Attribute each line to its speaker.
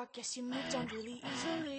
Speaker 1: I guess you moved on really easily.